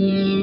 Yeah.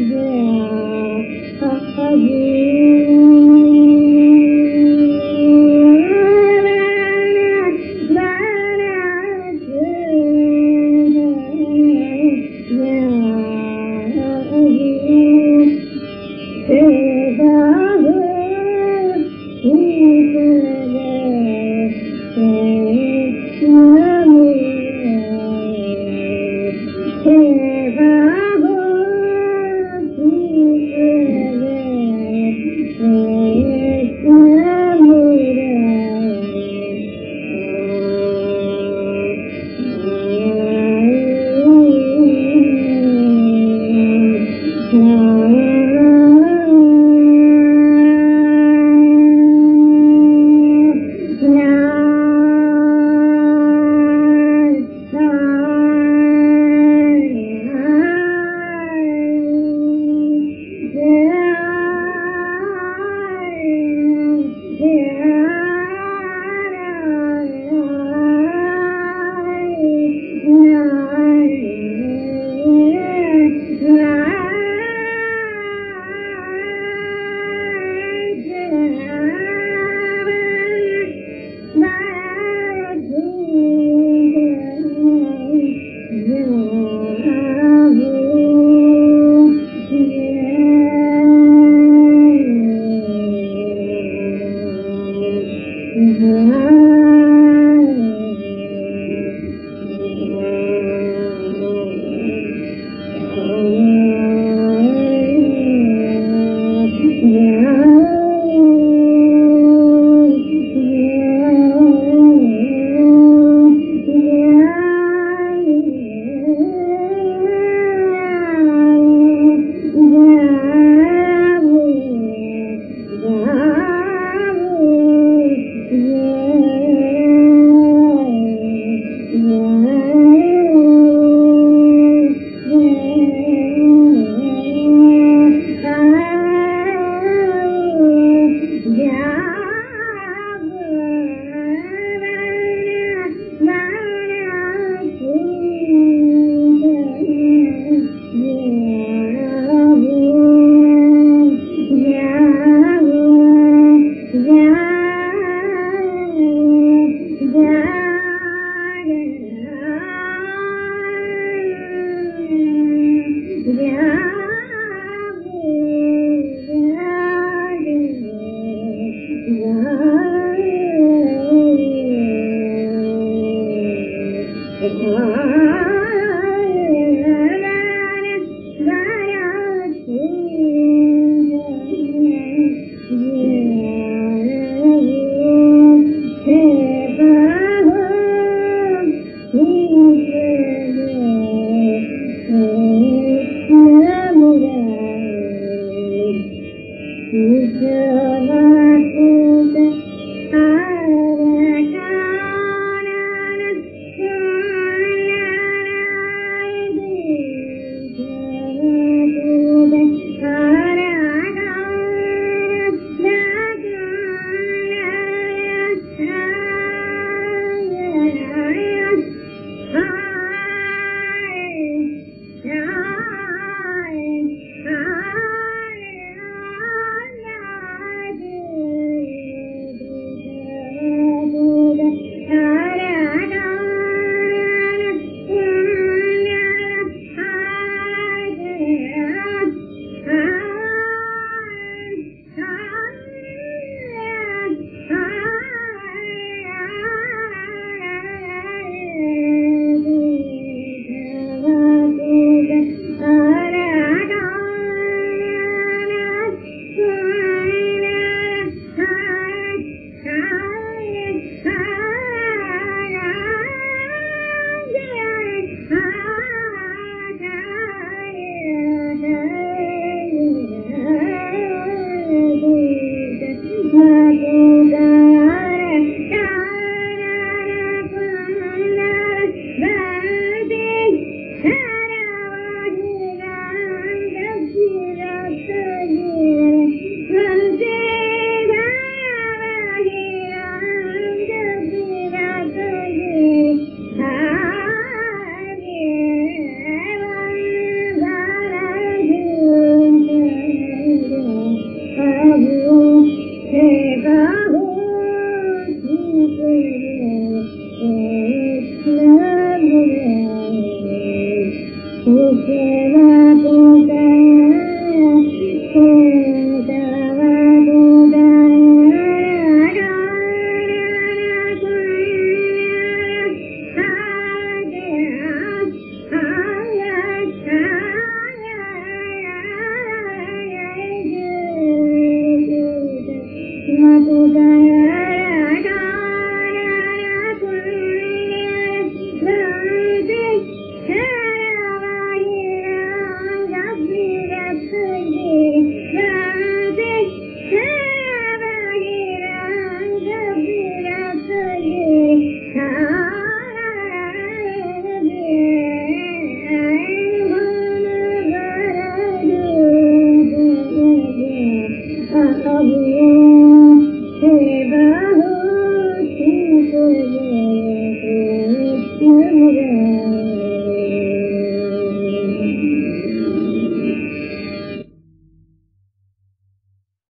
Yeah, you, Eva.